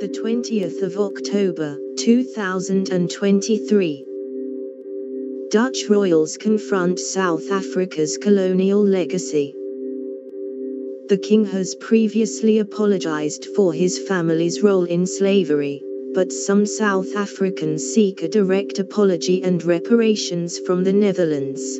the 20th of October, 2023. Dutch royals confront South Africa's colonial legacy. The king has previously apologized for his family's role in slavery, but some South Africans seek a direct apology and reparations from the Netherlands.